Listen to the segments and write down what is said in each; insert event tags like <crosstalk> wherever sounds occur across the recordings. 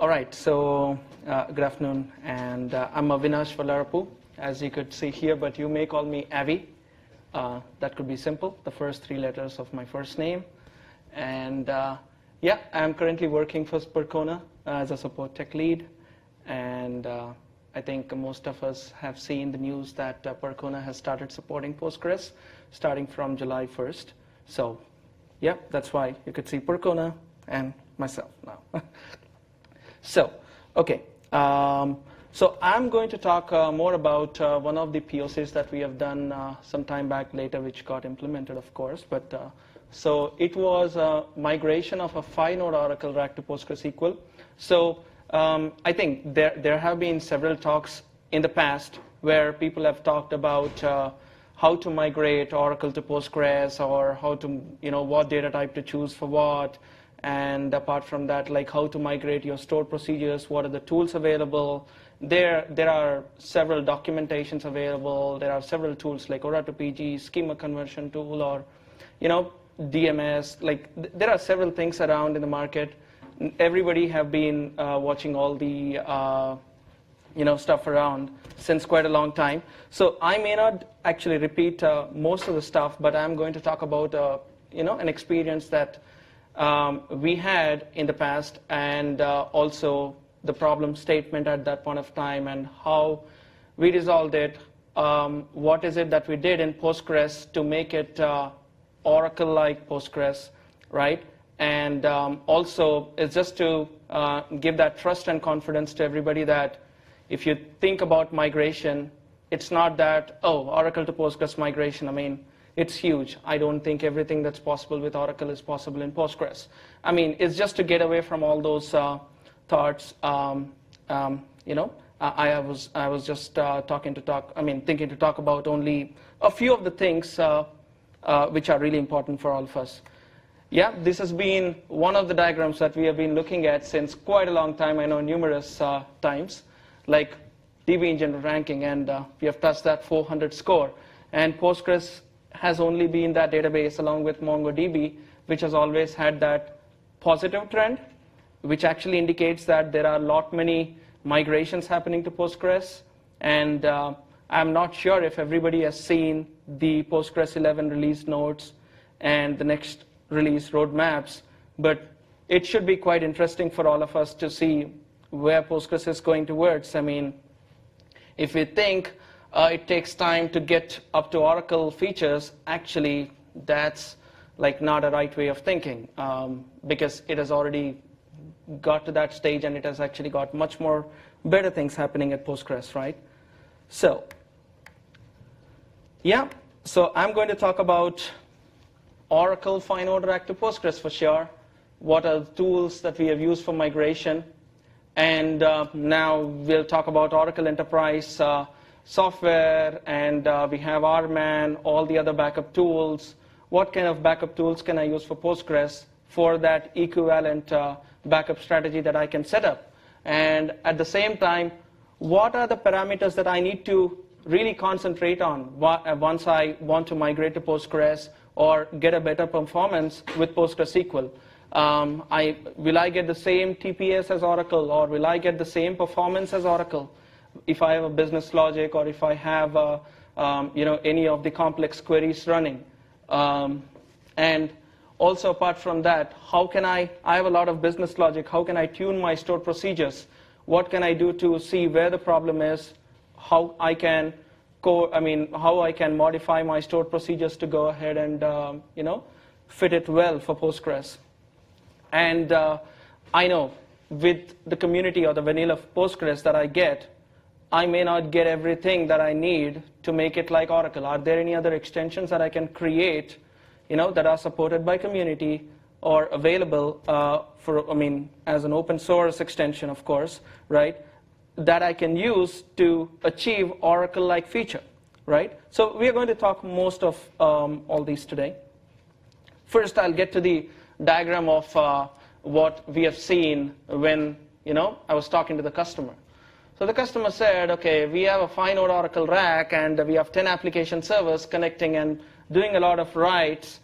All right, so uh, good afternoon, and uh, I'm Avinash Vallarapu, as you could see here, but you may call me Avi. Uh, that could be simple, the first three letters of my first name. And uh, yeah, I'm currently working for Percona as a support tech lead, and uh, I think most of us have seen the news that uh, Percona has started supporting Postgres starting from July 1st. So yeah, that's why you could see Percona and myself now. <laughs> so, okay. Um, so I'm going to talk uh, more about uh, one of the POCs that we have done uh, some time back later, which got implemented, of course. But uh, so it was a migration of a five-node Oracle RAC to PostgreSQL. So um, I think there there have been several talks in the past where people have talked about uh, how to migrate Oracle to Postgres or how to you know what data type to choose for what. And apart from that, like how to migrate your stored procedures, what are the tools available, there, there are several documentations available. There are several tools like Ora2PG, schema conversion tool, or you know DMS. Like th there are several things around in the market. Everybody have been uh, watching all the uh, you know stuff around since quite a long time. So I may not actually repeat uh, most of the stuff, but I'm going to talk about uh, you know an experience that um, we had in the past, and uh, also the problem statement at that point of time and how we resolved it. Um, what is it that we did in Postgres to make it uh, Oracle-like Postgres, right? And um, also, it's just to uh, give that trust and confidence to everybody that if you think about migration, it's not that, oh, Oracle to Postgres migration, I mean, it's huge. I don't think everything that's possible with Oracle is possible in Postgres. I mean, it's just to get away from all those uh, thoughts. Um, um, you know, I, I, was I was just uh, talking to talk. I mean, thinking to talk about only a few of the things uh, uh, which are really important for all of us. Yeah, this has been one of the diagrams that we have been looking at since quite a long time. I know numerous uh, times, like DB-Engines ranking, and uh, we have touched that 400 score. And Postgres has only been that database along with MongoDB, which has always had that positive trend which actually indicates that there are a lot many migrations happening to Postgres. And uh, I'm not sure if everybody has seen the Postgres 11 release notes and the next release roadmaps, but it should be quite interesting for all of us to see where Postgres is going towards. I mean, if we think uh, it takes time to get up to Oracle features, actually, that's like not a right way of thinking um, because it has already got to that stage and it has actually got much more better things happening at Postgres, right? So, yeah, so I'm going to talk about Oracle Fine Order Active Postgres for sure. What are the tools that we have used for migration? And uh, now we'll talk about Oracle Enterprise uh, software, and uh, we have RMAN, all the other backup tools. What kind of backup tools can I use for Postgres for that equivalent uh, backup strategy that I can set up. And at the same time, what are the parameters that I need to really concentrate on uh, once I want to migrate to Postgres or get a better performance with PostgreSQL? Um, I, will I get the same TPS as Oracle or will I get the same performance as Oracle if I have a business logic or if I have a, um, you know, any of the complex queries running? Um, and also apart from that, how can I, I have a lot of business logic, how can I tune my stored procedures? What can I do to see where the problem is? How I can, co I mean, how I can modify my stored procedures to go ahead and, um, you know, fit it well for Postgres. And uh, I know with the community or the vanilla of Postgres that I get, I may not get everything that I need to make it like Oracle. Are there any other extensions that I can create you know, that are supported by community or available uh, for, I mean, as an open source extension, of course, right, that I can use to achieve Oracle-like feature, right? So we are going to talk most of um, all these today. First, I'll get to the diagram of uh, what we have seen when, you know, I was talking to the customer. So the customer said, okay, we have a fine old Oracle RAC, and we have 10 application servers connecting and doing a lot of writes,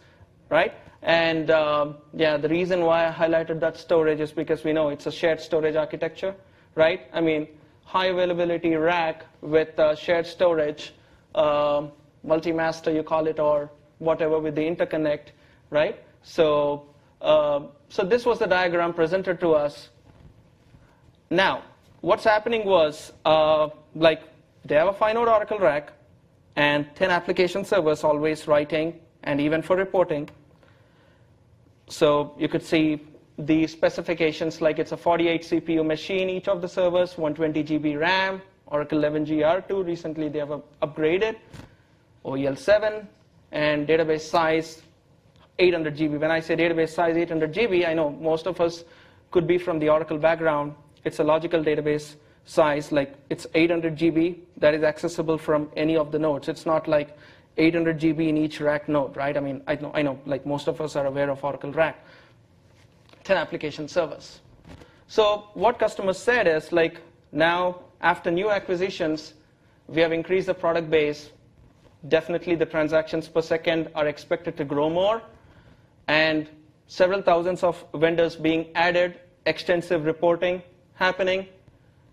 right? And um, yeah, the reason why I highlighted that storage is because we know it's a shared storage architecture, right? I mean, high availability RAC with uh, shared storage, um, multi-master you call it, or whatever with the interconnect, right? So, uh, so this was the diagram presented to us. Now, what's happening was, uh, like, they have a five-node Oracle RAC, and 10 application servers always writing, and even for reporting. So you could see the specifications like it's a 48 CPU machine, each of the servers, 120 GB RAM, Oracle 11g R2. Recently they have upgraded, OEL 7, and database size 800 GB. When I say database size 800 GB, I know most of us could be from the Oracle background. It's a logical database size, like it's 800 GB that is accessible from any of the nodes. It's not like 800 GB in each RAC node, right? I mean, I know, I know, like most of us are aware of Oracle RAC. 10 application servers. So what customers said is like now after new acquisitions, we have increased the product base. Definitely the transactions per second are expected to grow more and several thousands of vendors being added, extensive reporting happening,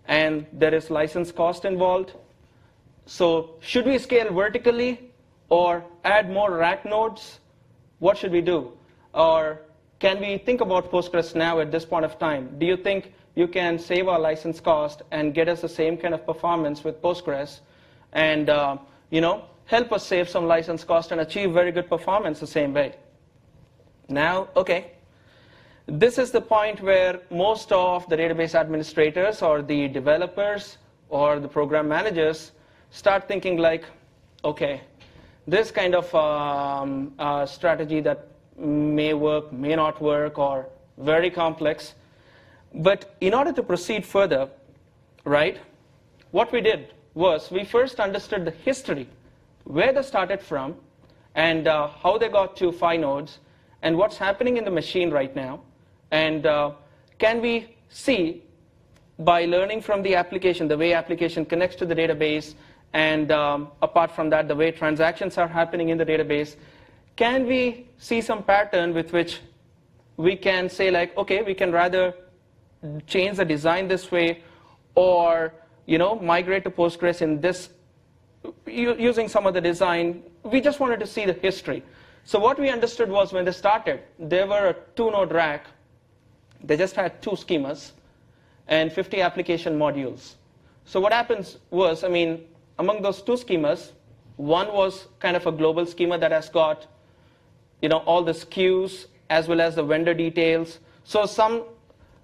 and there is license cost involved. So should we scale vertically or add more RAC nodes? What should we do? Or can we think about Postgres now at this point of time? Do you think you can save our license cost and get us the same kind of performance with Postgres and uh, you know, help us save some license cost and achieve very good performance the same way? Now, okay, this is the point where most of the database administrators or the developers or the program managers start thinking like, okay, this kind of um, uh, strategy that may work, may not work, or very complex. But in order to proceed further, right, what we did was we first understood the history, where they started from, and uh, how they got to five nodes, and what's happening in the machine right now. And uh, can we see by learning from the application, the way application connects to the database, and um, apart from that, the way transactions are happening in the database, can we see some pattern with which we can say like, okay, we can rather change the design this way or you know, migrate to Postgres in this, using some of the design. We just wanted to see the history. So what we understood was when they started, they were a two-node RAC. They just had two schemas and 50 application modules. So what happens was, I mean, among those two schemas, one was kind of a global schema that has got you know, all the SKUs as well as the vendor details. So some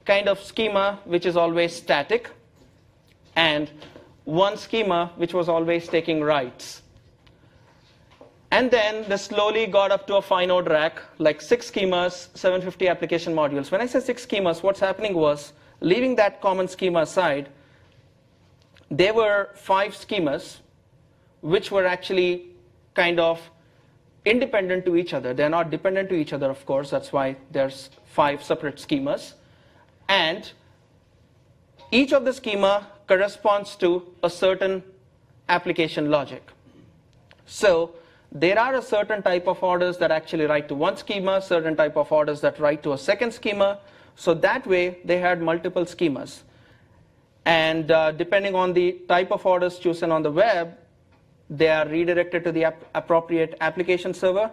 kind of schema which is always static and one schema which was always taking writes. And then they slowly got up to a five node RAC, like six schemas, 750 application modules. When I say six schemas, what's happening was, leaving that common schema aside, there were five schemas which were actually kind of independent to each other. They're not dependent to each other, of course. That's why there's five separate schemas. And each of the schema corresponds to a certain application logic. So there are a certain type of orders that actually write to one schema, certain type of orders that write to a second schema. So that way, they had multiple schemas. And uh, depending on the type of orders chosen on the web, they are redirected to the ap appropriate application server.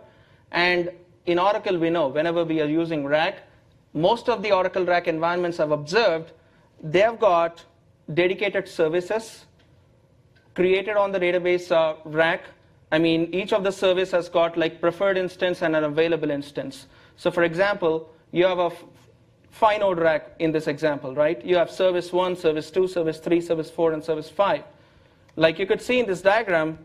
And in Oracle, we know whenever we are using RAC, most of the Oracle RAC environments I've observed, they've got dedicated services created on the database uh, RAC. I mean, each of the service has got like preferred instance and an available instance. So for example, you have a five node RAC in this example, right? You have service 1, service 2, service 3, service 4, and service 5. Like you could see in this diagram,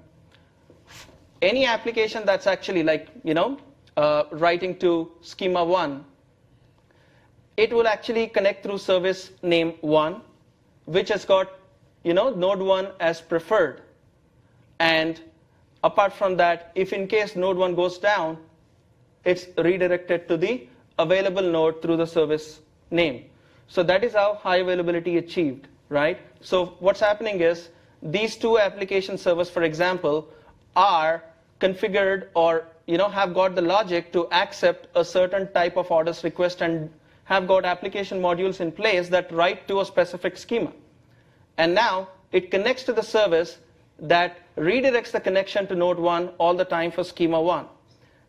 any application that's actually like, you know, uh, writing to schema 1, it will actually connect through service name 1, which has got, you know, node 1 as preferred. And apart from that, if in case node 1 goes down, it's redirected to the available node through the service name. So that is how high availability achieved, right? So what's happening is these two application servers, for example, are configured or you know, have got the logic to accept a certain type of orders request and have got application modules in place that write to a specific schema. And now it connects to the service that redirects the connection to node 1 all the time for schema 1.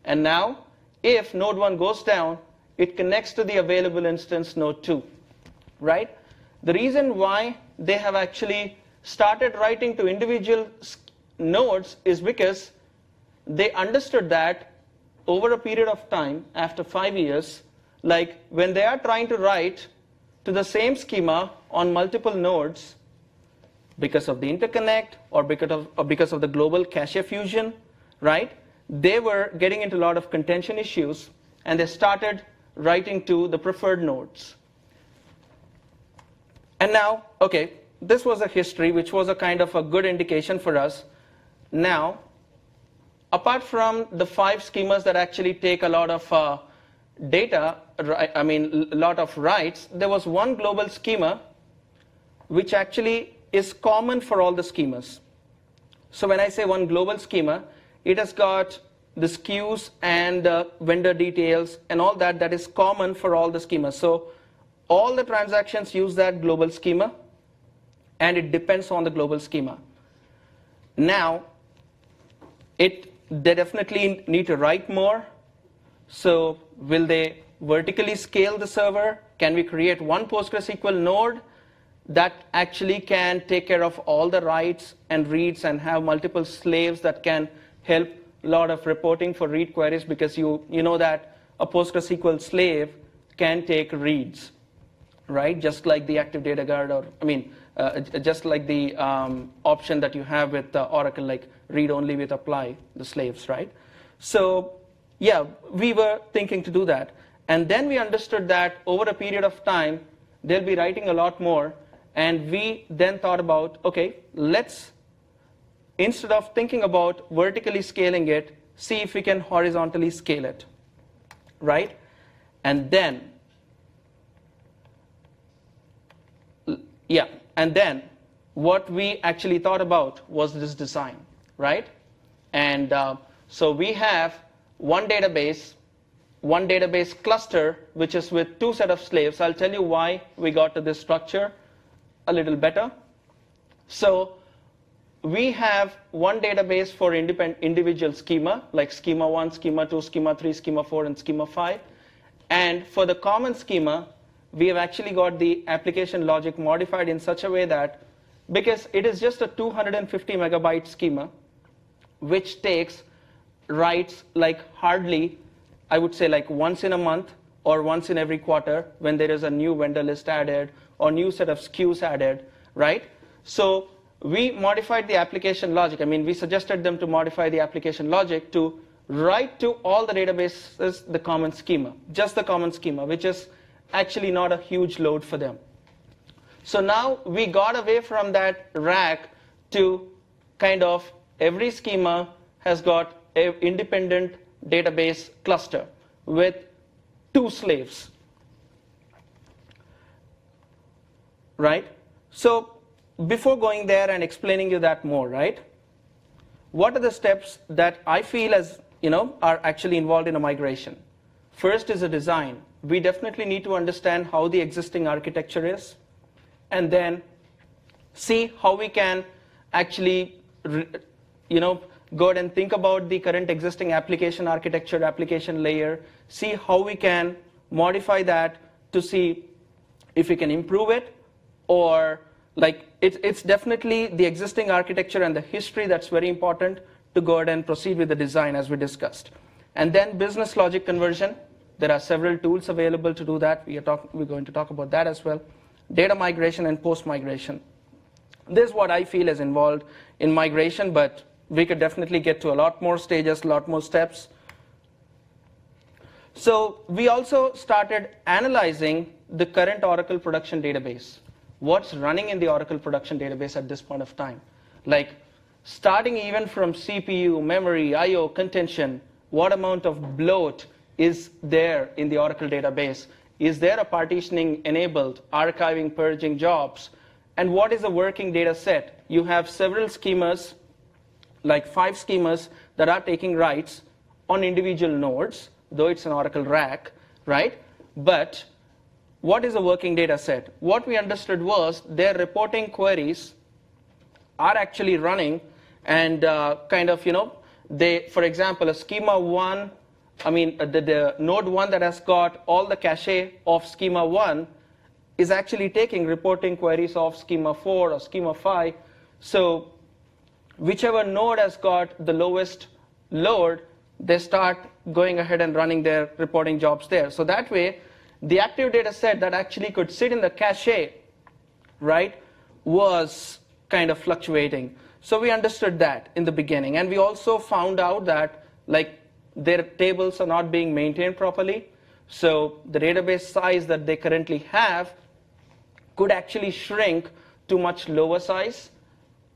And now, if node 1 goes down, it connects to the available instance node 2, right? The reason why they have actually started writing to individual nodes is because they understood that over a period of time, after five years, like when they are trying to write to the same schema on multiple nodes, because of the interconnect or because of, or because of the global cache fusion, right? They were getting into a lot of contention issues, and they started writing to the preferred nodes. And now, okay, this was a history which was a kind of a good indication for us. Now, apart from the five schemas that actually take a lot of uh, data, I mean, a lot of writes, there was one global schema which actually is common for all the schemas. So when I say one global schema, it has got the SKUs and uh, vendor details and all that that is common for all the schemas. So all the transactions use that global schema and it depends on the global schema. Now, it they definitely need to write more. So will they vertically scale the server? Can we create one PostgreSQL node that actually can take care of all the writes and reads and have multiple slaves that can help a lot of reporting for read queries because you, you know that a PostgreSQL slave can take reads, right? Just like the Active Data Guard, or I mean, uh, just like the um, option that you have with uh, Oracle, like read only with apply the slaves, right? So, yeah, we were thinking to do that. And then we understood that over a period of time, they'll be writing a lot more. And we then thought about, okay, let's instead of thinking about vertically scaling it, see if we can horizontally scale it, right? And then, yeah, and then what we actually thought about was this design, right? And uh, so we have one database, one database cluster, which is with two set of slaves. I'll tell you why we got to this structure a little better. So we have one database for independent individual schema, like schema 1, schema 2, schema 3, schema 4, and schema 5. And for the common schema, we have actually got the application logic modified in such a way that, because it is just a 250 megabyte schema, which takes writes like hardly, I would say like once in a month or once in every quarter when there is a new vendor list added or new set of SKUs added, right? So we modified the application logic. I mean, we suggested them to modify the application logic to write to all the databases the common schema, just the common schema, which is actually not a huge load for them. So now we got away from that RAC to kind of every schema has got an independent database cluster with two slaves. Right? So before going there and explaining you that more, right? What are the steps that I feel as, you know, are actually involved in a migration? First is a design. We definitely need to understand how the existing architecture is, and then see how we can actually, you know, go ahead and think about the current existing application architecture, application layer, see how we can modify that to see if we can improve it or like it's, it's definitely the existing architecture and the history that's very important to go ahead and proceed with the design as we discussed. And then business logic conversion. There are several tools available to do that. We are talk, we're going to talk about that as well. Data migration and post-migration. This is what I feel is involved in migration, but we could definitely get to a lot more stages, a lot more steps. So we also started analyzing the current Oracle production database what's running in the Oracle production database at this point of time. Like starting even from CPU, memory, I.O., contention, what amount of bloat is there in the Oracle database? Is there a partitioning enabled, archiving, purging jobs? And what is a working data set? You have several schemas, like five schemas, that are taking writes on individual nodes, though it's an Oracle RAC, right? But what is a working data set? What we understood was their reporting queries are actually running and uh, kind of, you know, they, for example, a schema one, I mean, uh, the, the node one that has got all the cache of schema one is actually taking reporting queries of schema four or schema five. So whichever node has got the lowest load, they start going ahead and running their reporting jobs there. So that way, the active data set that actually could sit in the cache, right, was kind of fluctuating. So we understood that in the beginning. And we also found out that like their tables are not being maintained properly. So the database size that they currently have could actually shrink to much lower size,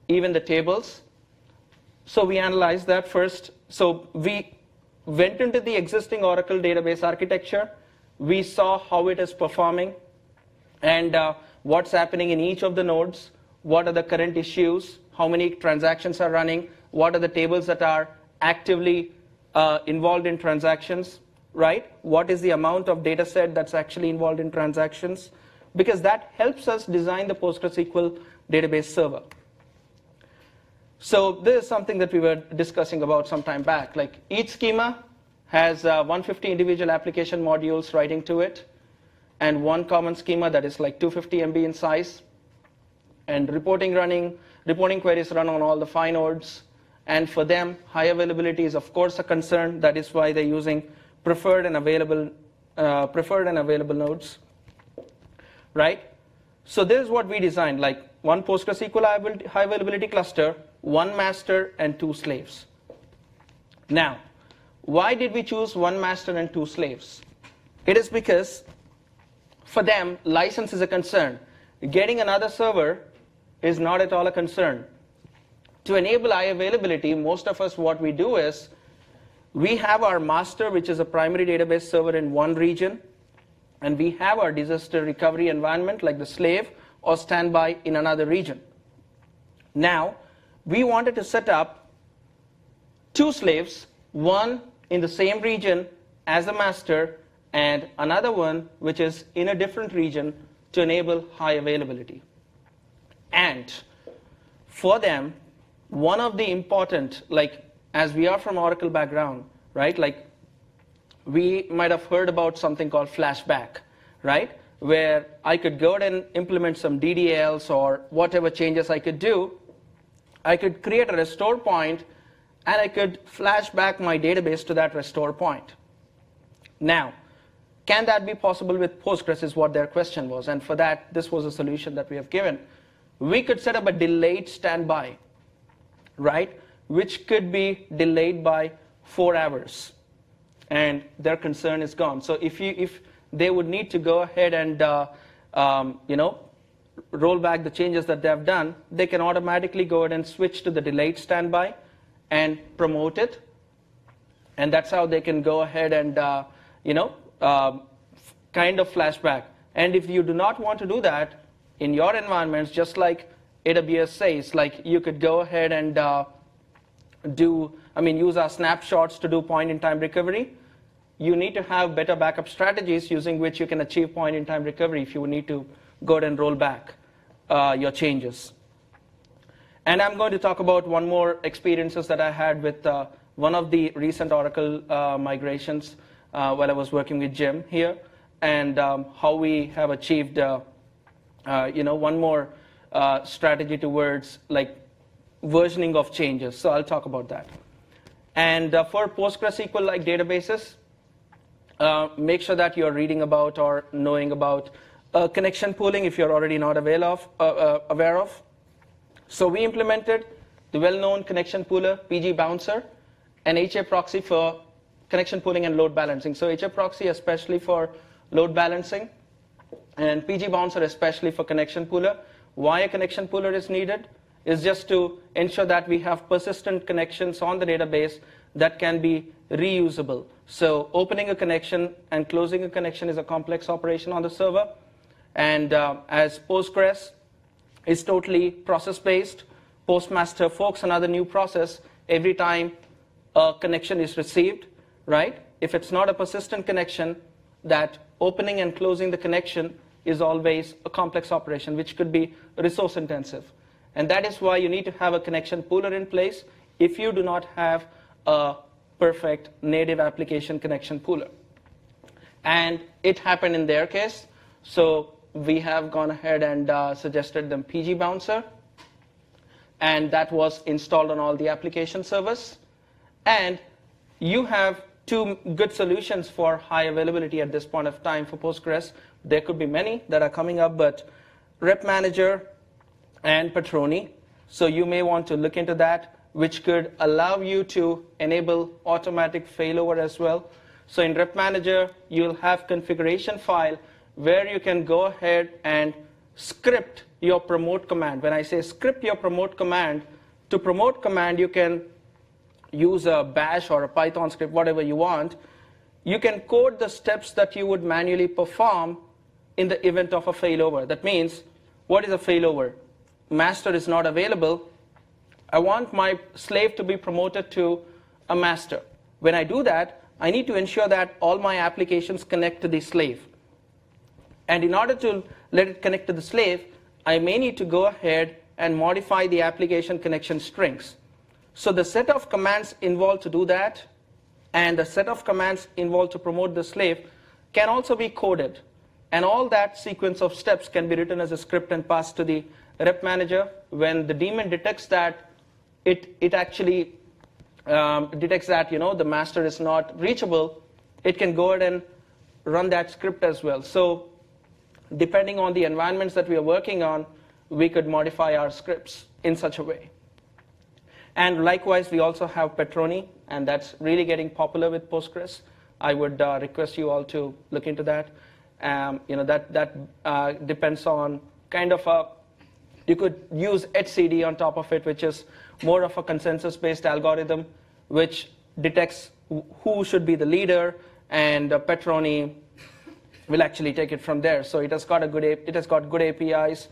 even the tables. So we analyzed that first. So we went into the existing Oracle database architecture. We saw how it is performing and uh, what's happening in each of the nodes, what are the current issues, how many transactions are running, what are the tables that are actively uh, involved in transactions, right? What is the amount of data set that's actually involved in transactions? Because that helps us design the PostgreSQL database server. So this is something that we were discussing about some time back. Like each schema has uh, 150 individual application modules writing to it, and one common schema that is like 250 MB in size, and reporting running, reporting queries run on all the fine nodes. And for them, high availability is of course a concern. That is why they're using preferred and available, uh, preferred and available nodes, right? So this is what we designed, like one PostgreSQL high availability cluster one master and two slaves. Now, why did we choose one master and two slaves? It is because for them, license is a concern. Getting another server is not at all a concern. To enable high availability, most of us, what we do is we have our master, which is a primary database server in one region, and we have our disaster recovery environment, like the slave or standby, in another region. Now, we wanted to set up two slaves, one in the same region as the master, and another one which is in a different region to enable high availability. And for them, one of the important, like as we are from Oracle background, right? Like we might have heard about something called flashback, right? Where I could go and implement some DDLs or whatever changes I could do I could create a restore point and I could flash back my database to that restore point. Now, can that be possible with Postgres is what their question was. And for that, this was a solution that we have given. We could set up a delayed standby, right? Which could be delayed by four hours. And their concern is gone. So if, you, if they would need to go ahead and uh, um, you know, roll back the changes that they have done, they can automatically go ahead and switch to the delayed standby and promote it. And that's how they can go ahead and, uh, you know, uh, kind of flashback. And if you do not want to do that in your environments, just like AWS says, like you could go ahead and uh, do, I mean, use our snapshots to do point-in-time recovery. You need to have better backup strategies using which you can achieve point-in-time recovery if you need to go ahead and roll back uh, your changes. And I'm going to talk about one more experiences that I had with uh, one of the recent Oracle uh, migrations uh, while I was working with Jim here, and um, how we have achieved, uh, uh, you know, one more strategy towards like versioning of changes. So I'll talk about that. And for PostgreSQL-like databases, make sure that you're reading about or knowing about uh, connection pooling if you're already not of, uh, uh, aware of. So we implemented the well-known connection pooler, PG Bouncer, and HA proxy for connection pooling and load balancing. So HA proxy especially for load balancing, and PG Bouncer especially for connection pooler. Why a connection pooler is needed is just to ensure that we have persistent connections on the database that can be reusable. So opening a connection and closing a connection is a complex operation on the server. And uh, as Postgres is totally process-based, Postmaster forks another new process every time a connection is received. right? If it's not a persistent connection, that opening and closing the connection is always a complex operation, which could be resource intensive. And that is why you need to have a connection pooler in place if you do not have a perfect native application connection pooler. And it happened in their case. So we have gone ahead and uh, suggested them PG Bouncer. And that was installed on all the application servers. And you have two good solutions for high availability at this point of time for Postgres. There could be many that are coming up, but Rep Manager and Patroni. So you may want to look into that, which could allow you to enable automatic failover as well. So in Rep Manager, you'll have configuration file where you can go ahead and script your promote command. When I say script your promote command, to promote command, you can use a bash or a Python script, whatever you want. You can code the steps that you would manually perform in the event of a failover. That means, what is a failover? Master is not available. I want my slave to be promoted to a master. When I do that, I need to ensure that all my applications connect to the slave. And in order to let it connect to the slave, I may need to go ahead and modify the application connection strings. So the set of commands involved to do that and the set of commands involved to promote the slave can also be coded. And all that sequence of steps can be written as a script and passed to the rep manager. When the daemon detects that, it, it actually um, detects that you know the master is not reachable, it can go ahead and run that script as well. So depending on the environments that we are working on, we could modify our scripts in such a way. And likewise, we also have Patroni, and that's really getting popular with Postgres. I would uh, request you all to look into that. Um, you know, that, that uh, depends on kind of a, you could use etcd on top of it, which is more of a consensus-based algorithm, which detects who should be the leader, and uh, Patroni will actually take it from there. So it has got a good it has got good APIs,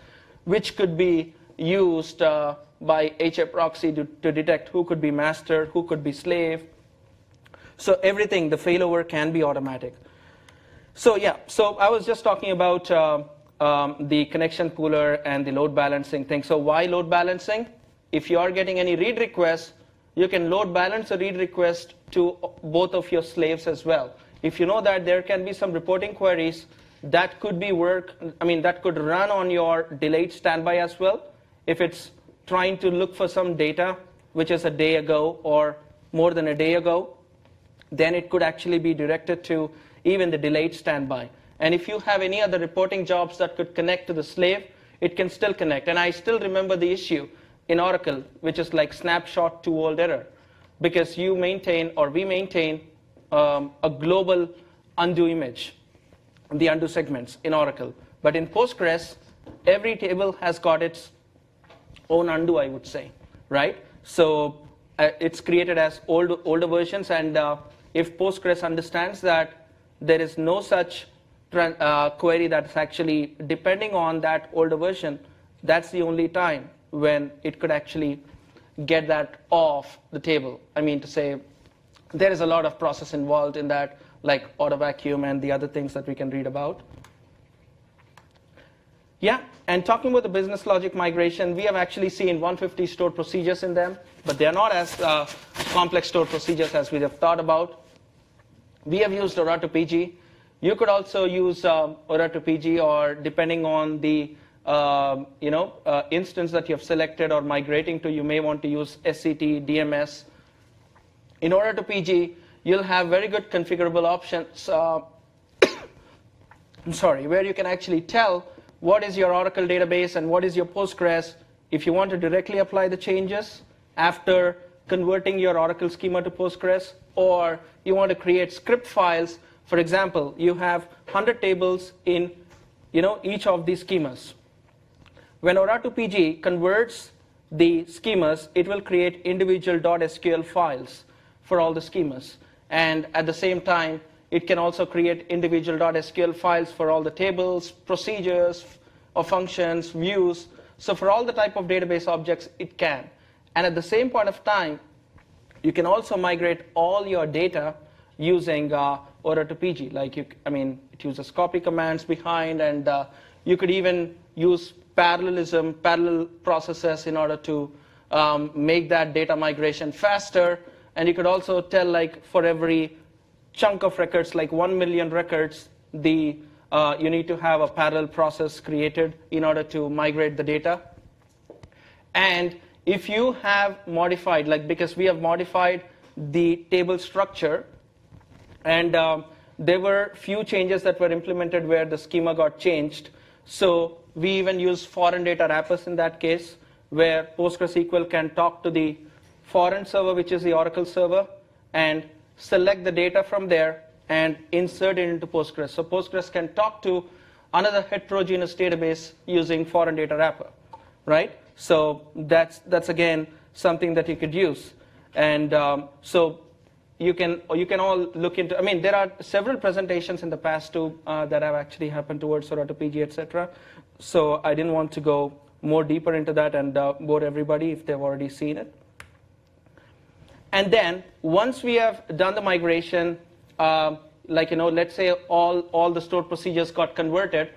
which could be used uh, by HA proxy to, to detect who could be master, who could be slave. So everything, the failover can be automatic. So yeah, so I was just talking about uh, um, the connection pooler and the load balancing thing. So why load balancing? If you are getting any read requests, you can load balance a read request to both of your slaves as well if you know that there can be some reporting queries that could be work, I mean, that could run on your delayed standby as well. If it's trying too look for some data, which is a day ago or more than a day ago, then it could actually be directed to even the delayed standby. And if you have any other reporting jobs that could connect to the slave, it can still connect. And I still remember the issue in Oracle, which is like snapshot to old error, because you maintain or we maintain um, a global undo image, the undo segments in Oracle. But in Postgres, every table has got its own undo, I would say, right? So uh, it's created as old, older versions, and uh, if Postgres understands that there is no such uh, query that's actually depending on that older version, that's the only time when it could actually get that off the table. I mean to say, there is a lot of process involved in that, like auto vacuum and the other things that we can read about. Yeah, and talking about the business logic migration, we have actually seen 150 stored procedures in them, but they are not as uh, complex stored procedures as we have thought about. We have used Ora2PG. You could also use um, Ora2PG, or depending on the uh, you know uh, instance that you have selected or migrating to, you may want to use SCT, DMS, in Ora2PG, you'll have very good configurable options. Uh, I'm <coughs> sorry, where you can actually tell what is your Oracle database and what is your Postgres if you want to directly apply the changes after converting your Oracle schema to Postgres, or you want to create script files. For example, you have 100 tables in you know, each of these schemas. When Ora2PG converts the schemas, it will create individual .sql files for all the schemas. And at the same time, it can also create individual .sql files for all the tables, procedures, or functions, views. So for all the type of database objects, it can. And at the same point of time, you can also migrate all your data using uh, ORA2PG. Like, you, I mean, it uses copy commands behind, and uh, you could even use parallelism, parallel processes in order to um, make that data migration faster. And you could also tell, like, for every chunk of records, like 1 million records, the, uh, you need to have a parallel process created in order to migrate the data. And if you have modified, like because we have modified the table structure, and um, there were few changes that were implemented where the schema got changed. So we even use foreign data wrappers in that case, where PostgreSQL can talk to the foreign server, which is the Oracle server, and select the data from there and insert it into Postgres. So Postgres can talk to another heterogeneous database using foreign data wrapper, right? So that's, that's again something that you could use. And um, so you can, you can all look into, I mean, there are several presentations in the past too uh, that have actually happened towards ORA2PG, et cetera. So I didn't want to go more deeper into that and uh, bore everybody if they've already seen it. And then once we have done the migration, uh, like, you know, let's say all, all the stored procedures got converted,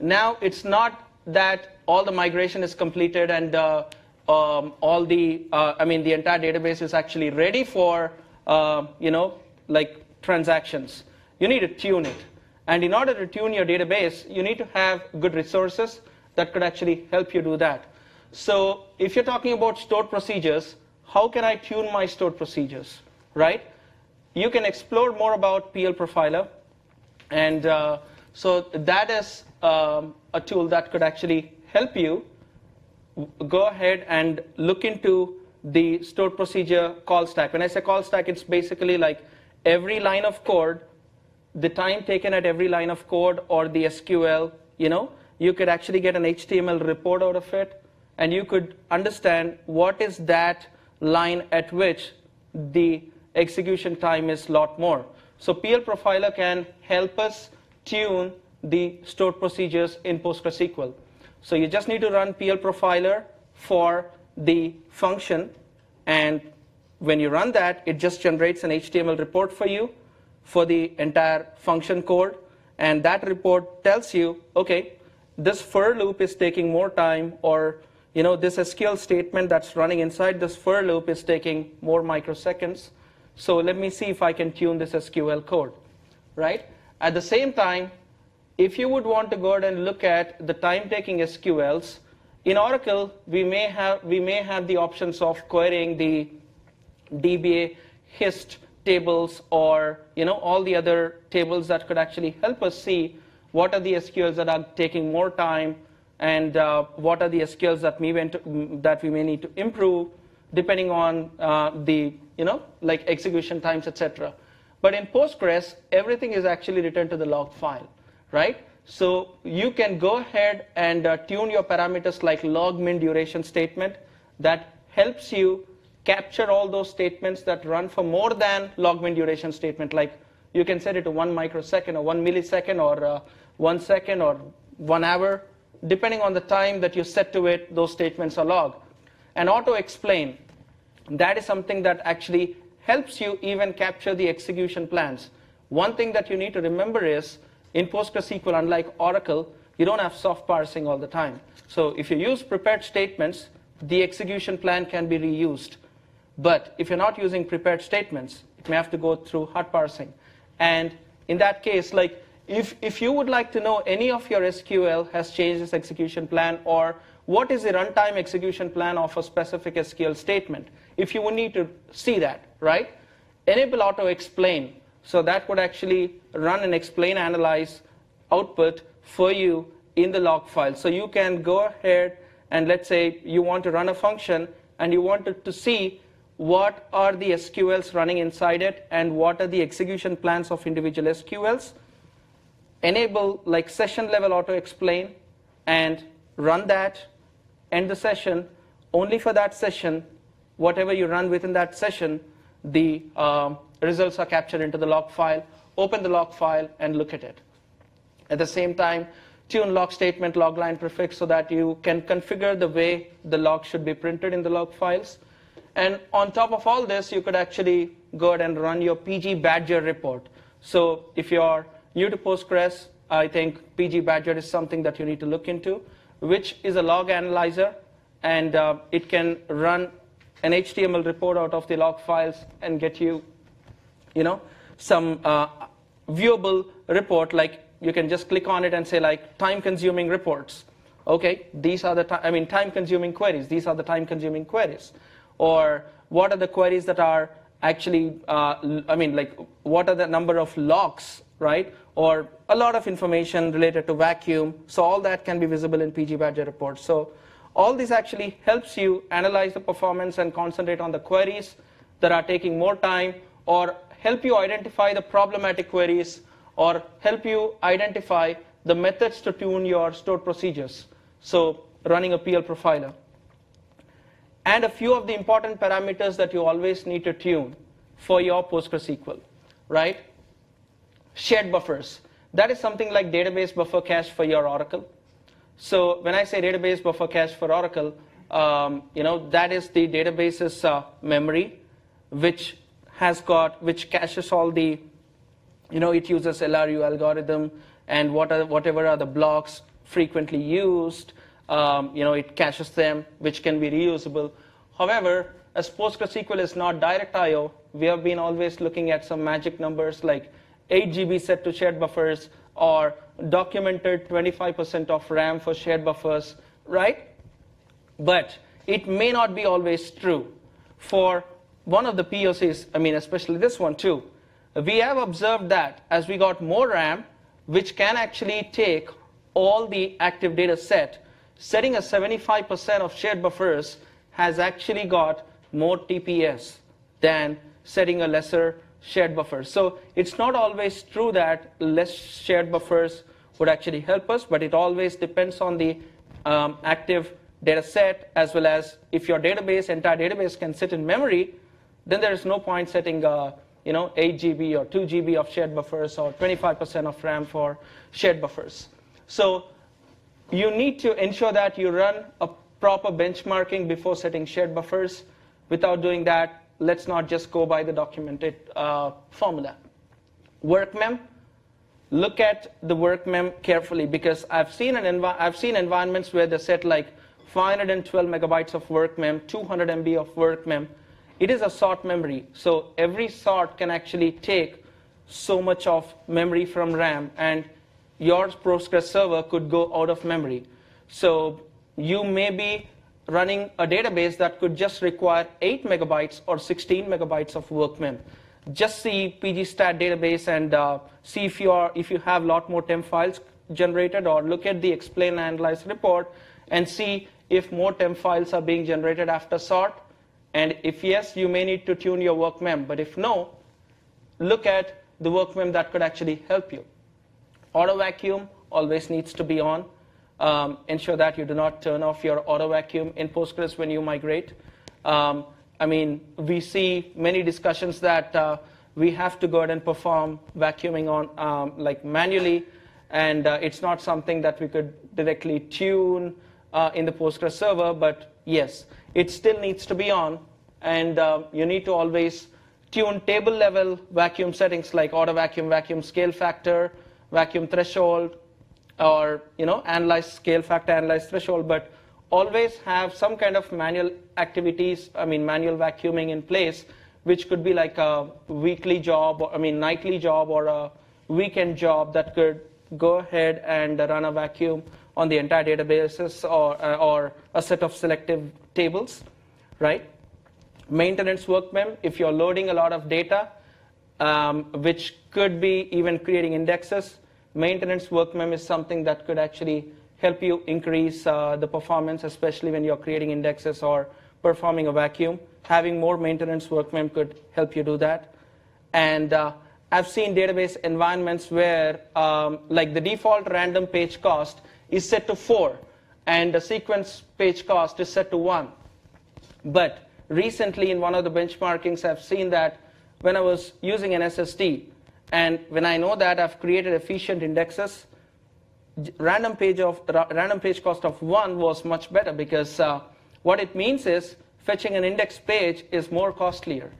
now it's not that all the migration is completed and uh, um, all the, uh, I mean, the entire database is actually ready for, uh, you know, like transactions. You need to tune it. And in order to tune your database, you need to have good resources that could actually help you do that. So if you're talking about stored procedures, how can I tune my stored procedures, right? You can explore more about PL Profiler. And uh, so that is um, a tool that could actually help you go ahead and look into the stored procedure call stack. When I say call stack, it's basically like every line of code, the time taken at every line of code or the SQL, you know, you could actually get an HTML report out of it, and you could understand what is that line at which the execution time is lot more. So PL Profiler can help us tune the stored procedures in PostgreSQL. So you just need to run PL Profiler for the function, and when you run that, it just generates an HTML report for you for the entire function code, and that report tells you, okay, this for loop is taking more time, or you know, this SQL statement that's running inside this for loop is taking more microseconds. So let me see if I can tune this SQL code, right? At the same time, if you would want to go ahead and look at the time-taking SQLs, in Oracle, we may have we may have the options of querying the DBA hist tables or you know all the other tables that could actually help us see what are the SQLs that are taking more time and uh, what are the SQLs that we, to, that we may need to improve depending on uh, the, you know, like execution times, etc. But in Postgres, everything is actually written to the log file, right? So you can go ahead and uh, tune your parameters like log min duration statement that helps you capture all those statements that run for more than log min duration statement. Like you can set it to one microsecond or one millisecond or uh, one second or one hour depending on the time that you set to it, those statements are logged. And auto explain, that is something that actually helps you even capture the execution plans. One thing that you need to remember is in PostgreSQL, unlike Oracle, you don't have soft parsing all the time. So if you use prepared statements, the execution plan can be reused. But if you're not using prepared statements, it may have to go through hard parsing. And in that case, like if, if you would like to know any of your SQL has changed its execution plan or what is the runtime execution plan of a specific SQL statement, if you would need to see that, right? Enable auto explain. So that would actually run and explain analyze output for you in the log file. So you can go ahead and let's say you want to run a function and you wanted to see what are the SQLs running inside it and what are the execution plans of individual SQLs enable like session level auto explain and run that, end the session. Only for that session, whatever you run within that session, the um, results are captured into the log file. Open the log file and look at it. At the same time, tune log statement, log line prefix so that you can configure the way the log should be printed in the log files. And on top of all this, you could actually go ahead and run your PG Badger report. So if you're new to Postgres, I think PG Badger is something that you need to look into, which is a log analyzer, and uh, it can run an HTML report out of the log files and get you, you know, some uh, viewable report. Like you can just click on it and say like time-consuming reports. Okay, these are the I mean time-consuming queries. These are the time-consuming queries, or what are the queries that are actually, uh, I mean, like what are the number of locks, right? Or a lot of information related to vacuum. So all that can be visible in PG Badger reports. So all this actually helps you analyze the performance and concentrate on the queries that are taking more time or help you identify the problematic queries or help you identify the methods to tune your stored procedures. So running a PL profiler. And a few of the important parameters that you always need to tune for your PostgreSQL, right? Shared buffers. That is something like database buffer cache for your Oracle. So when I say database buffer cache for Oracle, um, you know that is the database's uh, memory, which has got which caches all the, you know, it uses LRU algorithm and what are, whatever are the blocks frequently used. Um, you know, it caches them, which can be reusable. However, as PostgreSQL is not direct I/O, we have been always looking at some magic numbers like 8 GB set to shared buffers or documented 25% of RAM for shared buffers, right? But it may not be always true. For one of the POCs, I mean, especially this one too, we have observed that as we got more RAM, which can actually take all the active data set, setting a 75% of shared buffers has actually got more TPS than setting a lesser shared buffers. So it's not always true that less shared buffers would actually help us, but it always depends on the um, active data set as well as if your database, entire database can sit in memory, then there is no point setting uh, you know, 8 GB or 2 GB of shared buffers or 25% of RAM for shared buffers. So you need to ensure that you run a proper benchmarking before setting shared buffers. Without doing that, let's not just go by the documented uh, formula. WorkMem, look at the WorkMem carefully because I've seen, an I've seen environments where they set like 512 megabytes of WorkMem, 200 MB of WorkMem. It is a sort memory, so every sort can actually take so much of memory from RAM, and your Postgres server could go out of memory. So you may be running a database that could just require 8 megabytes or 16 megabytes of workmem. Just see pgstat database and uh, see if you, are, if you have a lot more temp files generated or look at the explain analyze report and see if more temp files are being generated after sort. And if yes, you may need to tune your workmem. But if no, look at the workmem that could actually help you. Auto vacuum always needs to be on. Um, ensure that you do not turn off your auto vacuum in Postgres when you migrate. Um, I mean, we see many discussions that uh, we have to go ahead and perform vacuuming on um, like manually, and uh, it's not something that we could directly tune uh, in the Postgres server. But yes, it still needs to be on, and uh, you need to always tune table level vacuum settings like auto vacuum, vacuum scale factor, vacuum threshold, or you know analyze scale factor, analyze threshold, but always have some kind of manual activities, I mean manual vacuuming in place, which could be like a weekly job, or I mean nightly job, or a weekend job that could go ahead and run a vacuum on the entire databases or, uh, or a set of selective tables, right? Maintenance workmem, if you're loading a lot of data, um, which could be even creating indexes, maintenance workmem is something that could actually help you increase uh, the performance, especially when you're creating indexes or performing a vacuum. Having more maintenance workmem could help you do that. And uh, I've seen database environments where, um, like the default random page cost is set to 4, and the sequence page cost is set to 1. But recently, in one of the benchmarkings, I've seen that when I was using an SSD, and when I know that I've created efficient indexes, random page of random page cost of one was much better because uh, what it means is fetching an index page is more costlier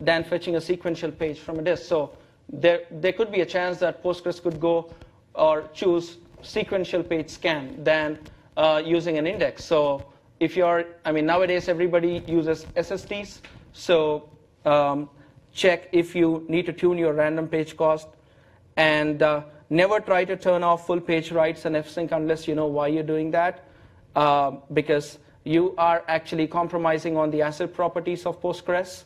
than fetching a sequential page from a disk. So there, there could be a chance that Postgres could go or choose sequential page scan than uh, using an index. So if you're, I mean, nowadays everybody uses SSDs. So um, check if you need to tune your random page cost. And uh, never try to turn off full page writes and fsync unless you know why you're doing that. Uh, because you are actually compromising on the ACID properties of Postgres,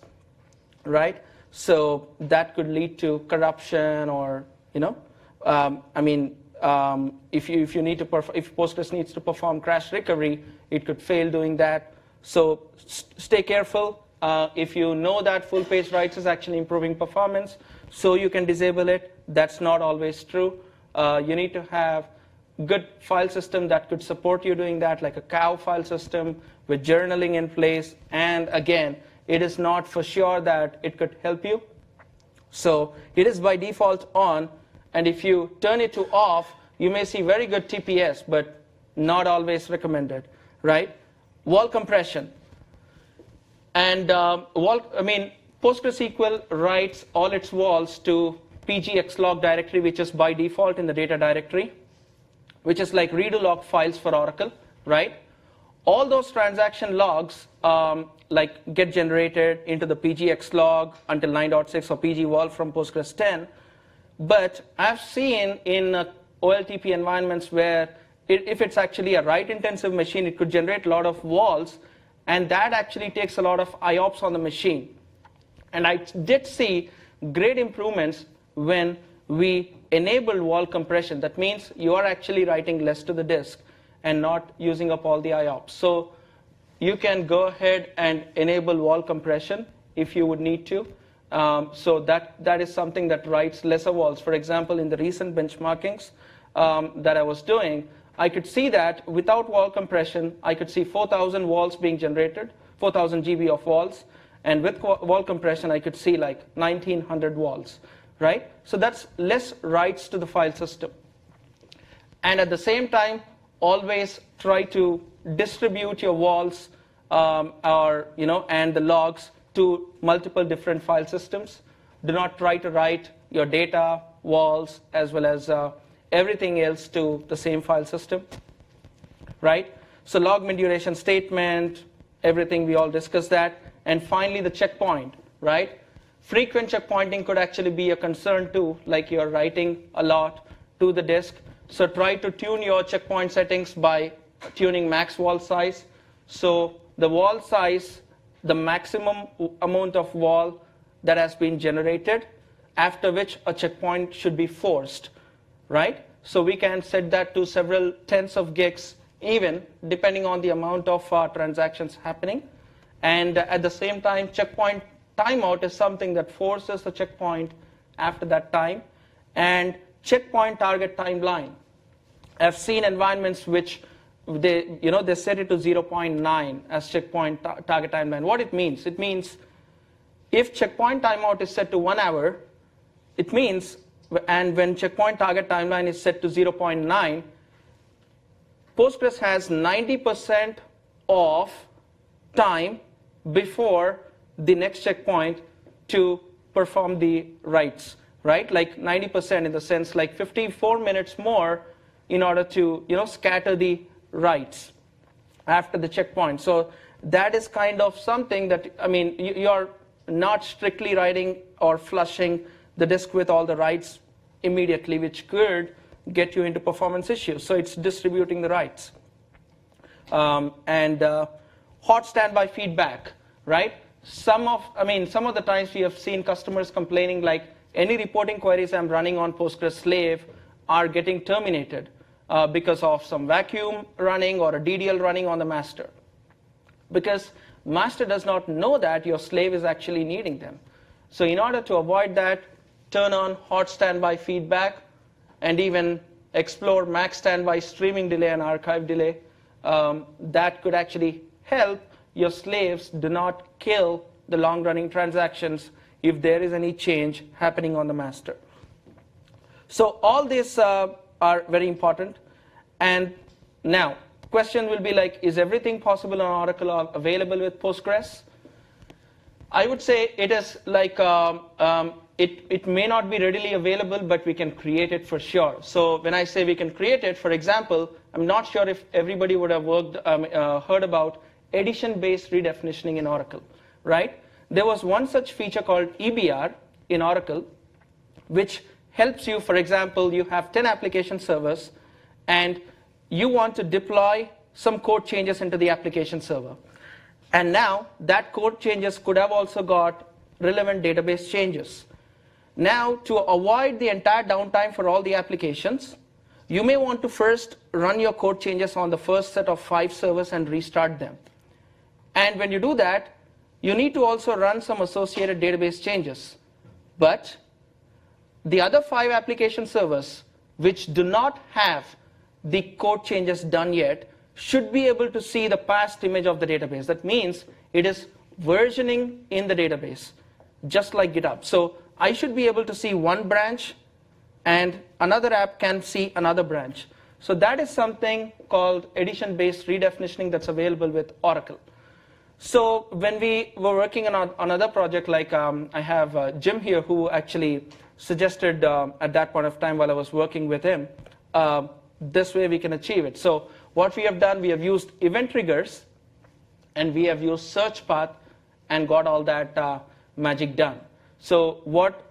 right? So that could lead to corruption or, you know, um, I mean, um, if, you, if you need to perf- if Postgres needs to perform crash recovery, it could fail doing that. So st- stay careful. Uh, if you know that full page writes is actually improving performance, so you can disable it. That's not always true. Uh, you need to have good file system that could support you doing that, like a cow file system with journaling in place. And again, it is not for sure that it could help you. So it is by default on, and if you turn it to off, you may see very good TPS, but not always recommended, right? WAL compression. And um, I mean, PostgreSQL writes all its WALs to pgxlog directory, which is by default in the data directory which is like redo log files for Oracle, right? All those transaction logs um, like get generated into the PGX log until 9.6 or PG WAL from Postgres 10. But I've seen in uh, OLTP environments where it, if it's actually a write-intensive machine, it could generate a lot of WALs, and that actually takes a lot of IOPS on the machine. And I did see great improvements when we enabled WAL compression. That means you are actually writing less to the disk and not using up all the IOPS. So you can go ahead and enable WAL compression if you would need to. Um, so that, that is something that writes lesser WALs. For example, in the recent benchmarkings um, that I was doing, I could see that without WAL compression, I could see 4,000 WALs being generated, 4,000 GB of WALs. And with WAL compression, I could see like 1,900 WALs right? So that's less writes to the file system. And at the same time, always try to distribute your WALs um, or, you know, and the logs to multiple different file systems. Do not try to write your data, WALs, as well as uh, everything else to the same file system, right? So log min duration statement, everything, we all discussed that. And finally, the checkpoint, right? Frequent checkpointing could actually be a concern too, like you're writing a lot to the disk. So try to tune your checkpoint settings by tuning max WAL size. So the WAL size, the maximum amount of WAL that has been generated, after which a checkpoint should be forced, right? So we can set that to several tens of gigs even, depending on the amount of uh, transactions happening. And at the same time, checkpoint timeout is something that forces the checkpoint after that time. And checkpoint target timeline. I've seen environments which they, you know, they set it to 0.9 as checkpoint ta target timeline. What it means? It means if checkpoint timeout is set to one hour, it means, and when checkpoint target timeline is set to 0.9, Postgres has 90% of time before the next checkpoint to perform the writes, right? Like 90% in the sense like 54 minutes more in order to, you know, scatter the writes after the checkpoint. So that is kind of something that, I mean, you're not strictly writing or flushing the disk with all the writes immediately, which could get you into performance issues. So it's distributing the writes. Um, and uh, hot standby feedback, right? some of, I mean, some of the times we have seen customers complaining like any reporting queries I'm running on Postgres slave are getting terminated uh, because of some vacuum running or a DDL running on the master. Because master does not know that your slave is actually needing them. So in order to avoid that, turn on hot standby feedback and even explore max standby streaming delay and archive delay. Um, that could actually help your slaves do not kill the long running transactions if there is any change happening on the master. So all these uh, are very important. And now, question will be like, is everything possible on Oracle available with Postgres? I would say it is like, um, um, it, it may not be readily available, but we can create it for sure. So when I say we can create it, for example, I'm not sure if everybody would have worked, um, uh, heard about edition-based redefinitioning in Oracle, right? There was one such feature called EBR in Oracle, which helps you, for example, you have 10 application servers, and you want to deploy some code changes into the application server. And now that code changes could have also got relevant database changes. Now, to avoid the entire downtime for all the applications, you may want to first run your code changes on the first set of five servers and restart them. And when you do that, you need to also run some associated database changes. But the other five application servers, which do not have the code changes done yet, should be able to see the past image of the database. That means it is versioning in the database, just like GitHub. So I should be able to see one branch, and another app can see another branch. So that is something called edition-based redefinitioning that's available with Oracle. So when we were working on another project, like um, I have uh, Jim here, who actually suggested uh, at that point of time while I was working with him, uh, this way we can achieve it. So what we have done, we have used event triggers, and we have used search path and got all that uh, magic done. So what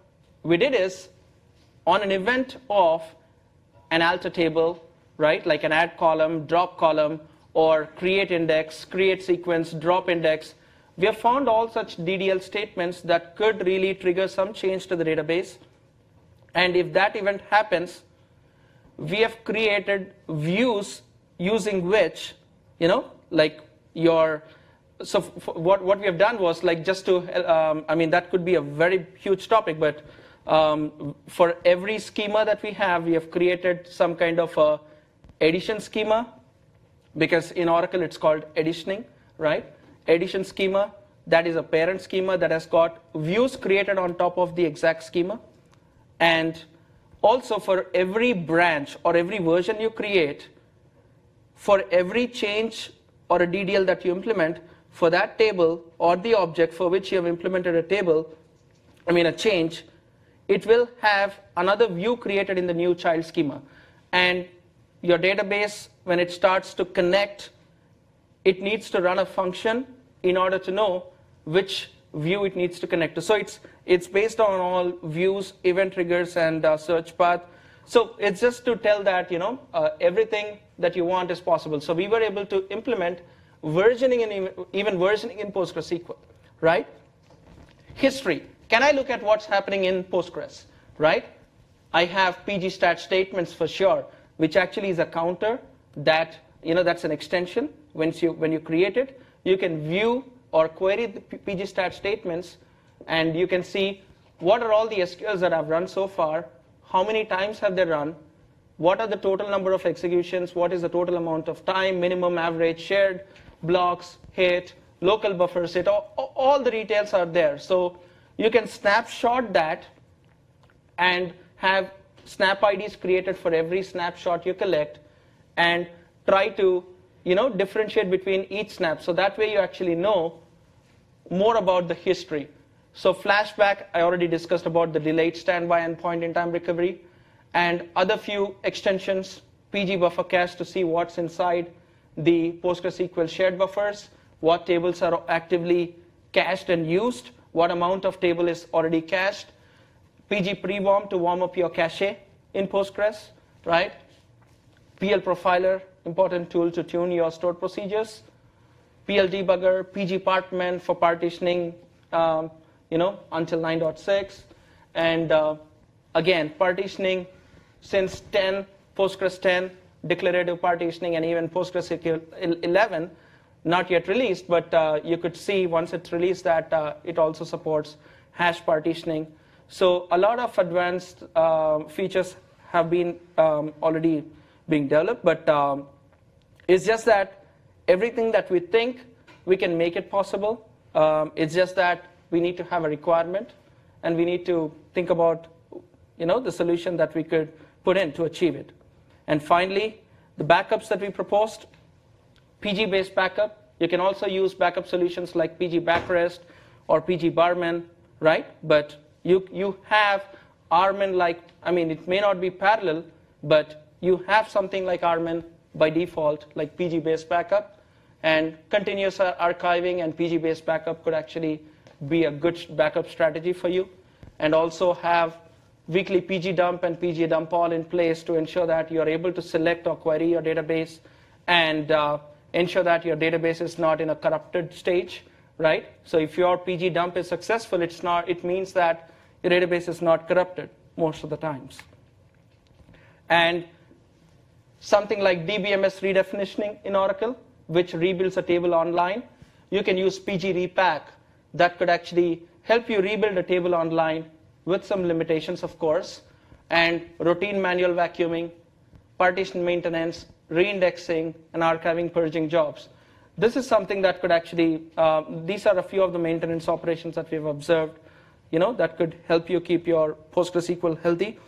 we did is, on an event of an alter table, right, like an add column, drop column, or create index, create sequence, drop index, we have found all such DDL statements that could really trigger some change to the database. And if that event happens, we have created views using which, you know, like your, so what, what we have done was like just to, um, I mean, that could be a very huge topic, but um, for every schema that we have, we have created some kind of a edition schema, because in Oracle it's called editioning, right? Edition schema, that is a parent schema that has got views created on top of the exact schema. And also for every branch or every version you create, for every change or a DDL that you implement, for that table or the object for which you have implemented a table, I mean a change, it will have another view created in the new child schema. And your database, when it starts to connect, it needs to run a function in order to know which view it needs to connect to. So it's, it's based on all views, event triggers, and uh, search path. So it's just to tell that you know uh, everything that you want is possible. So we were able to implement versioning and even, versioning in PostgreSQL, right? History. Can I look at what's happening in Postgres, right? I have pgstat statements for sure, which actually is a counter that you know that's an extension. Once you when you create it, you can view or query the pgstat statements, and you can see what are all the SQLs that I've run so far, how many times have they run, what are the total number of executions, what is the total amount of time, minimum, average, shared, blocks, hit, local buffers hit, all, all the details are there. So you can snapshot that and have snap IDs created for every snapshot you collect and try to you know, differentiate between each snap. So that way you actually know more about the history. So flashback, I already discussed about the delayed standby and point-in-time recovery, and other few extensions, PG buffer cache to see what's inside the PostgreSQL shared buffers, what tables are actively cached and used, what amount of table is already cached, PG pre-warm to warm up your cache in Postgres, right? PL profiler, important tool to tune your stored procedures, PL debugger, PG partman for partitioning, um, you know, until 9.6. And uh, again, partitioning since 10, Postgres 10, declarative partitioning, and even PostgreSQL 11, not yet released, but uh, you could see once it's released that uh, it also supports hash partitioning. So a lot of advanced uh, features have been um, already being developed, but um, it's just that everything that we think, we can make it possible. Um, it's just that we need to have a requirement, and we need to think about you know, the solution that we could put in to achieve it. And finally, the backups that we proposed, PG-based backup. You can also use backup solutions like PG Backrest or PG Barman, right? But you, you have RMAN like, I mean, it may not be parallel, but you have something like RMAN by default, like PG-based backup. And continuous archiving and PG-based backup could actually be a good backup strategy for you. And also have weekly PG dump and PG dump all in place to ensure that you're able to select or query your database and uh, ensure that your database is not in a corrupted stage, right? So if your PG dump is successful, it's not, it means that your database is not corrupted most of the times. And something like DBMS redefinitioning in Oracle, which rebuilds a table online, you can use PG repack that could actually help you rebuild a table online with some limitations, of course, and routine manual vacuuming, partition maintenance, reindexing, and archiving purging jobs. This is something that could actually, uh, these are a few of the maintenance operations that we've observed, you know, that could help you keep your PostgreSQL healthy.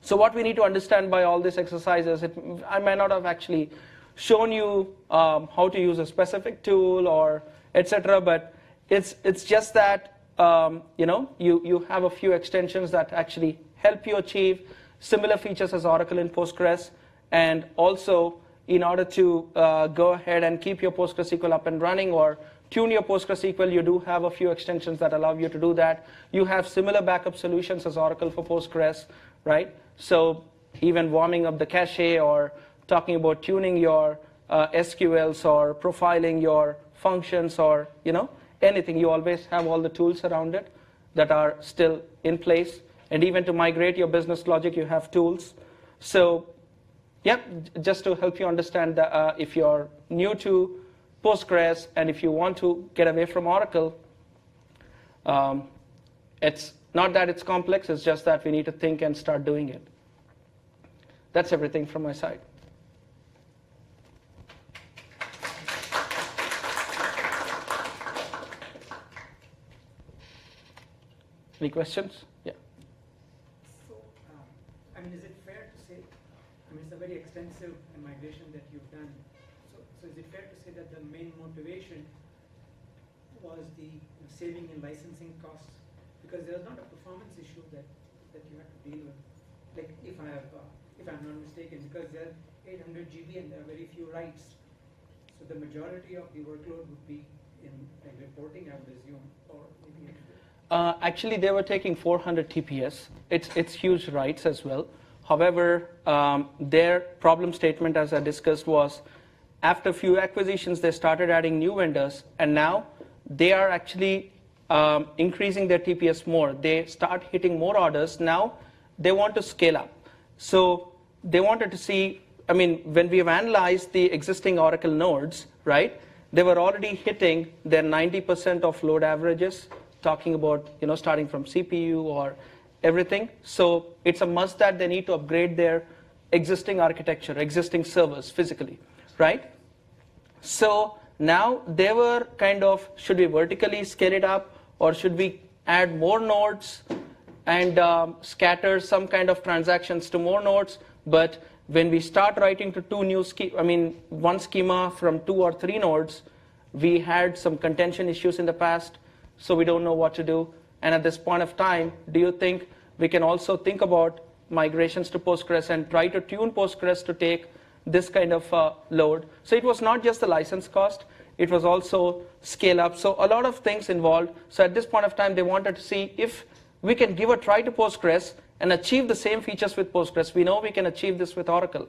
So what we need to understand by all these exercises, it, I might not have actually shown you um, how to use a specific tool or etc. But it's it's just that um, you know you you have a few extensions that actually help you achieve similar features as Oracle in Postgres, and also in order to uh, go ahead and keep your PostgreSQL up and running or tune your PostgreSQL, you do have a few extensions that allow you to do that. You have similar backup solutions as Oracle for Postgres, right? So even warming up the cache or talking about tuning your uh, SQLs or profiling your functions or you know anything. You always have all the tools around it that are still in place. And even to migrate your business logic, you have tools. So yeah, just to help you understand that uh, if you're new to Postgres and if you want to get away from Oracle, um, it's not that it's complex, it's just that we need to think and start doing it. That's everything from my side. Any questions? Yeah. So, um, I mean, is it fair to say, I mean, it's a very extensive migration that you've done. So, so is it fair to say that the main motivation was the saving in licensing costs? Because there's not a performance issue that, that you have to deal with. Like, if I have, uh, if I'm not mistaken, because there are 800 GB and there are very few writes. So the majority of the workload would be in reporting, I would assume, or maybe uh, actually, they were taking 400 TPS. It's, it's huge writes as well. However, um, their problem statement, as I discussed, was after a few acquisitions, they started adding new vendors, and now they are actually um, increasing their TPS more. They start hitting more orders. Now they want to scale up. So they wanted to see, I mean, when we've analyzed the existing Oracle nodes, right, they were already hitting their 90% of load averages talking about you know starting from CPU or everything. So it's a must that they need to upgrade their existing architecture, existing servers physically, right? So now they were kind of should we vertically scale it up or should we add more nodes and um, scatter some kind of transactions to more nodes? But when we start writing to two new I mean one schema from two or three nodes, we had some contention issues in the past so we don't know what to do. And at this point of time, do you think we can also think about migrations to Postgres and try to tune Postgres to take this kind of uh, load? So it was not just the license cost, it was also scale up. So a lot of things involved. So at this point of time, they wanted to see if we can give a try to Postgres and achieve the same features with Postgres. We know we can achieve this with Oracle.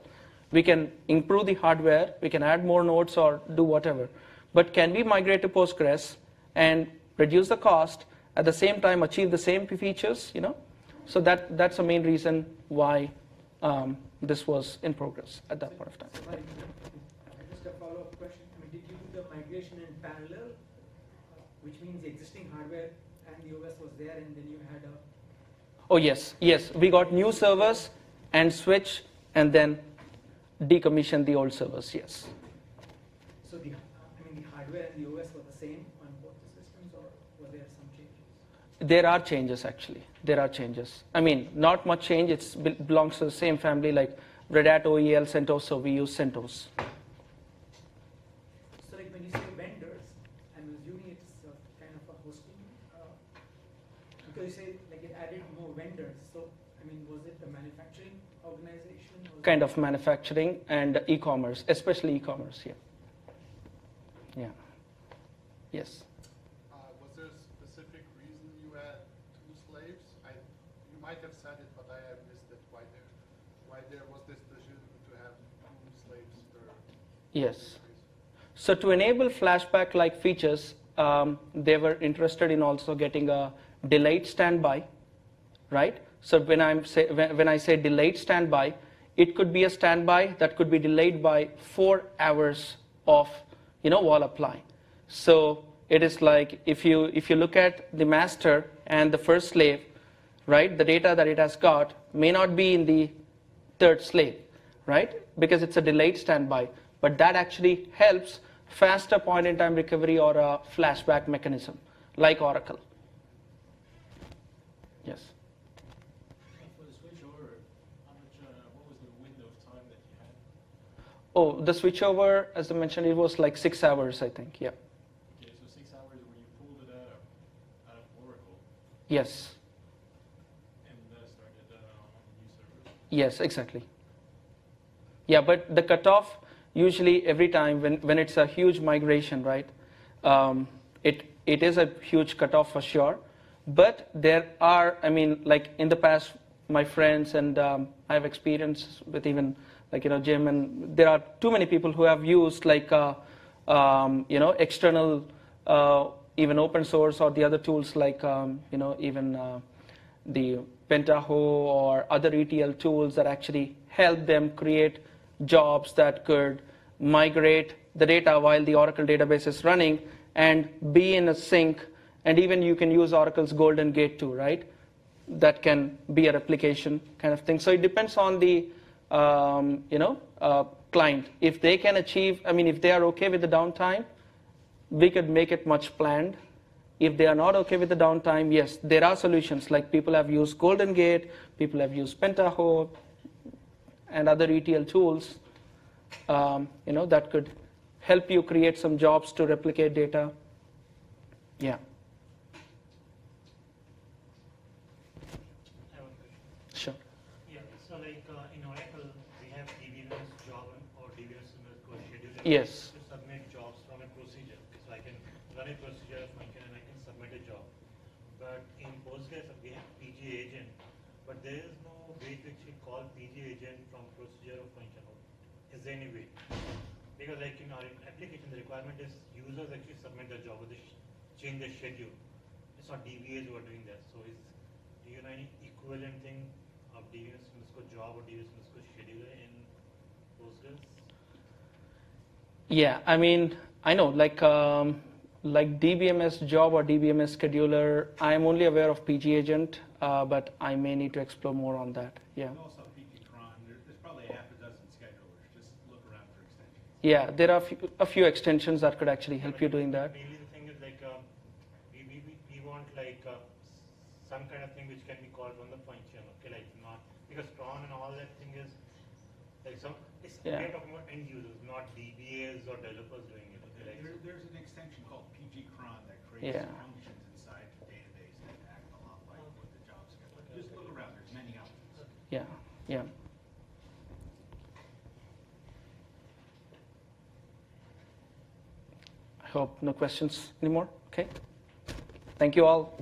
We can improve the hardware, we can add more nodes or do whatever. But can we migrate to Postgres and reduce the cost, at the same time achieve the same features, you know. So that, that's the main reason why um, this was in progress at that point of time. Sorry, just a follow-up question. I mean, did you do the migration in parallel, which means the existing hardware and the OS was there, and then you had a... Oh, yes, yes. We got new servers and switch, and then decommission the old servers, yes. So the, I mean, the hardware and the OS were the same there are changes actually. There are changes. I mean, not much change. It belongs to the same family like Red Hat, OEL, CentOS, so we use CentOS. So like when you say vendors, I'm assuming it's kind of a hosting, uh, because you say like it added more vendors, so, I mean, was it the manufacturing organization? Kind of manufacturing and e-commerce, especially e-commerce, yeah. Yeah. Yes. Uh, was there a specific reason you had two slaves? I, you might have said it, but I have missed it. Why there, why there was this decision to have two slaves per? Yes. So to enable flashback-like features, um, they were interested in also getting a delayed standby, right? So when, I'm say, when, I say delayed standby, it could be a standby that could be delayed by four hours of, you know, WAL apply. So it is like if you if you look at the master and the first slave, right? The data that it has got may not be in the third slave, right? Because it's a delayed standby. But that actually helps faster point in time recovery or a flashback mechanism, like Oracle. Yes. And for the switchover, how much, uh, what was the window of time that you had? Oh, the switchover, as I mentioned, it was like six hours, I think. Yeah. Okay, so six hours when you pulled it out of, out of Oracle Yes. and uh, started uh, on the new servers. Yes, exactly. Yeah, but the cutoff usually every time when, when it's a huge migration, right? Um, it it is a huge cutoff for sure. But there are, I mean, like in the past, my friends and um, I have experience with even like you know Jim, and there are too many people who have used like uh, um, you know external, uh, even open source or the other tools like um, you know even. Uh, the Pentaho or other ETL tools that actually help them create jobs that could migrate the data while the Oracle database is running and be in a sync. And even you can use Oracle's Golden Gate too, right? That can be a replication kind of thing. So it depends on the um, you know uh, client. If they can achieve, I mean, if they are okay with the downtime, we could make it much planned. If they are not okay with the downtime, yes, there are solutions. Like people have used Golden Gate, people have used Pentaho, and other ETL tools. Um, you know that could help you create some jobs to replicate data. Yeah, I have a question. sure. Yeah, so like uh, in Oracle, we have DBMS job or DBMS scheduler. Yes. To submit jobs from a procedure. So I can run a procedure function and I can submit a job. But in Postgres, we have PG agent, but there is no way to actually call PG agent from procedure or function. Is there any way? Because like in our application, the requirement is users actually submit the job or they change the schedule. It's not DBAs who are doing that. So is, do you know any equivalent thing of DBS underscore job or DBS underscore scheduler in Postgres? Yeah, I mean, I know, like um, like DBMS job or DBMS scheduler. I am only aware of PG agent, uh, but I may need to explore more on that. Yeah. And also PGCron, there, there's probably a half a dozen schedulers, just look around for extensions. Yeah, there are a few, a few extensions that could actually help you doing that. Mainly the thing is like, um, we, we, we- we want like, uh, some kind of thing which can be called on the function, okay, like not, because cron and all that thing is, like some, it's, Yeah. we're talking about end users, not DBAs or developers doing it, okay, like. There, there's an extension called PGCron that creates Yeah. functions inside the database that act a lot like what the job scheduler. Just look around, there's many options. Yeah, yeah. Hope no questions anymore. Okay. Thank you all.